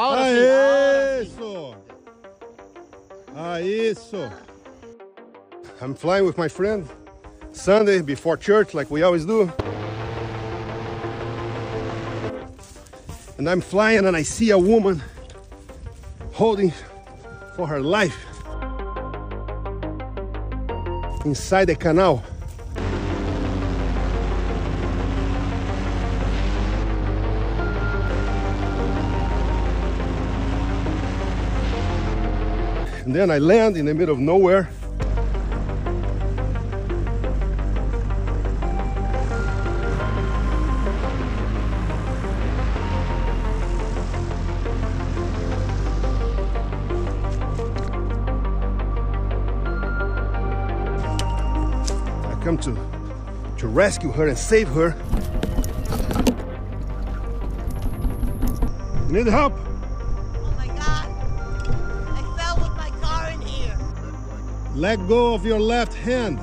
Ahora sí, ahora sí. Isso! Ah, isso! I'm flying with my friend Sunday before church, like we always do. And I'm flying and I see a woman holding for her life inside the canal. And then I land in the middle of nowhere. I come to to rescue her and save her. Need help? Let go of your left hand.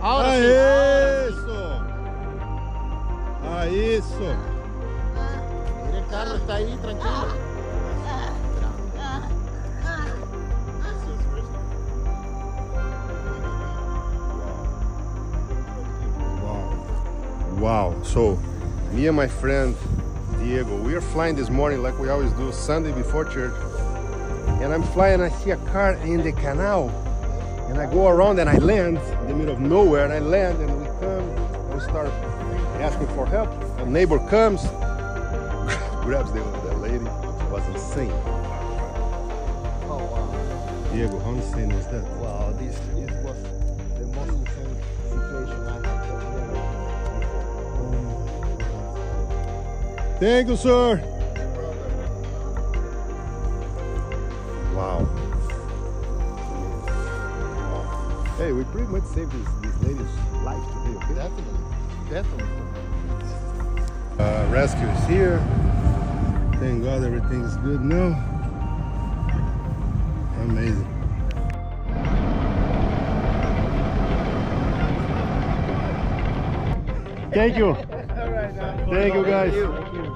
Ahora Ah, sí, isso! Ah, isso! Mira, el carro está ahí, tranquilo. Wow. Wow. So, me and my friend Diego, we are flying this morning like we always do, Sunday before church. And I'm flying, I see a car in the canal. And I go around and I land in the middle of nowhere. And I land and we come and we start asking for help. A neighbor comes, grabs the, the lady. It was insane. Oh wow. Diego, how insane was that? Wow, this this was the most insane situation I have ever before. Thank you, sir. Hey, we pretty much saved this, this lady's life today, okay? Definitely, definitely. Uh, rescue is here. Thank God everything is good now. Amazing. Thank you. Thank you, guys.